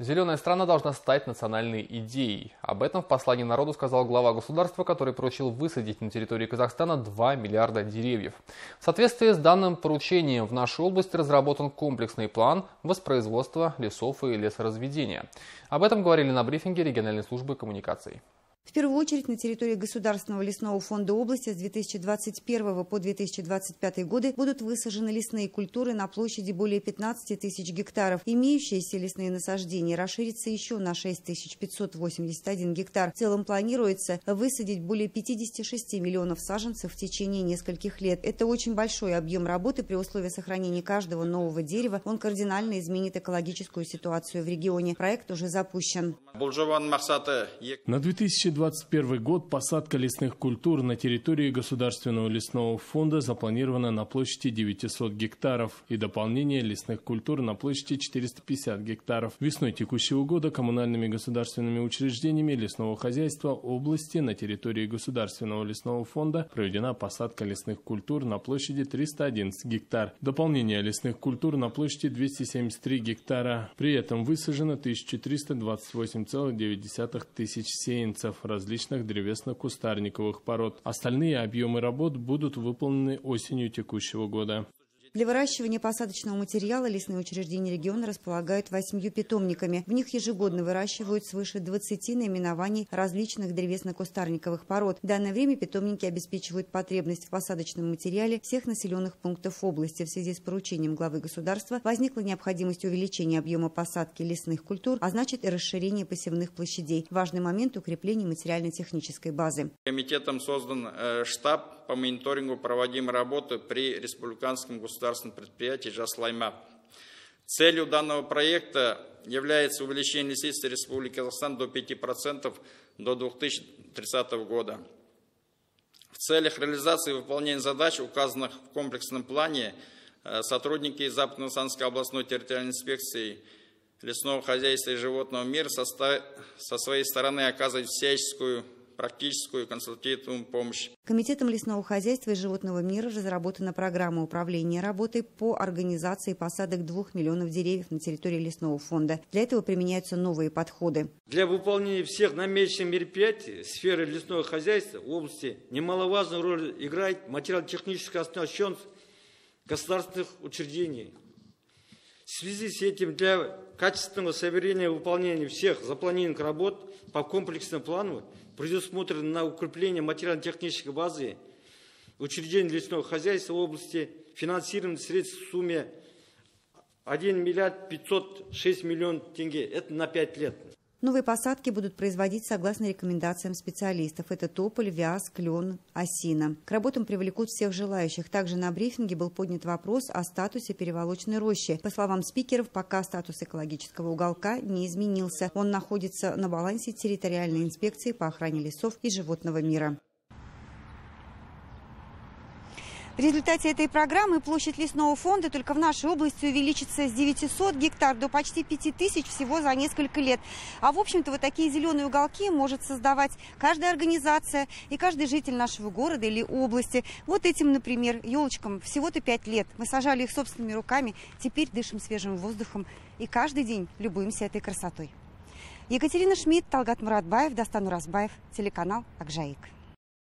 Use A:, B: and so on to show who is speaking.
A: Зеленая страна должна стать национальной идеей. Об этом в послании народу сказал глава государства, который поручил высадить на территории Казахстана 2 миллиарда деревьев. В соответствии с данным поручением в нашей области разработан комплексный план воспроизводства лесов и лесоразведения. Об этом говорили на брифинге региональной службы коммуникаций.
B: В первую очередь на территории Государственного лесного фонда области с 2021 по 2025 годы будут высажены лесные культуры на площади более 15 тысяч гектаров. Имеющиеся лесные насаждения расширятся еще на 6581 гектар. В целом планируется высадить более 56 миллионов саженцев в течение нескольких лет. Это очень большой объем работы при условии сохранения каждого нового дерева. Он кардинально изменит экологическую ситуацию в регионе. Проект уже запущен.
C: На 2000 2021 год посадка лесных культур на территории Государственного лесного фонда запланирована на площади 900 гектаров и дополнение лесных культур на площади 450 гектаров. Весной текущего года коммунальными государственными учреждениями лесного хозяйства области на территории Государственного лесного фонда проведена посадка лесных культур на площади 311 гектар. Дополнение лесных культур на площади 273 гектара. При этом высажено 1328,9 тысяч сеянцев различных древесно-кустарниковых пород. Остальные объемы работ будут выполнены осенью текущего года.
B: Для выращивания посадочного материала лесные учреждения региона располагают восьмью питомниками. В них ежегодно выращивают свыше 20 наименований различных древесно-кустарниковых пород. В данное время питомники обеспечивают потребность в посадочном материале всех населенных пунктов области. В связи с поручением главы государства возникла необходимость увеличения объема посадки лесных культур, а значит и расширения посевных площадей. Важный момент – укрепления материально-технической базы.
D: Комитетом создан э, штаб по мониторингу проводимой работы при Республиканском государственном государственном предприятии «Жаслайма». Целью данного проекта является увеличение инвестиций Республики Казахстан до 5% до 2030 года. В целях реализации и выполнения задач, указанных в комплексном плане, э, сотрудники Западно-Санской областной территориальной инспекции лесного хозяйства и животного мира со своей стороны оказывают всяческую практическую и консультативную помощь.
B: Комитетом лесного хозяйства и животного мира разработана программа управления работой по организации посадок двух миллионов деревьев на территории лесного фонда. Для этого применяются новые подходы.
E: Для выполнения всех намеченных мероприятий сферы лесного хозяйства в области немаловажную роль играет материально-техническая оснащенность государственных учреждений. В связи с этим для качественного совершения выполнения всех запланированных работ по комплексному плану предусмотрено на укрепление материально-технической базы учреждений лесного хозяйства в области финансирования средств в сумме 1 миллиард 506 миллионов тенге. Это на 5 лет.
B: Новые посадки будут производить согласно рекомендациям специалистов. Это тополь, вяз, клен, осина. К работам привлекут всех желающих. Также на брифинге был поднят вопрос о статусе переволочной рощи. По словам спикеров, пока статус экологического уголка не изменился. Он находится на балансе территориальной инспекции по охране лесов и животного мира. В результате этой программы площадь лесного фонда только в нашей области увеличится с 900 гектар до почти 5000 всего за несколько лет. А в общем-то вот такие зеленые уголки может создавать каждая организация и каждый житель нашего города или области. Вот этим, например, елочкам всего-то 5 лет. Мы сажали их собственными руками, теперь дышим свежим воздухом и каждый день любуемся этой красотой. Екатерина Шмидт, Талгат Муратбаев, Дастан Уразбаев, телеканал Акжаик.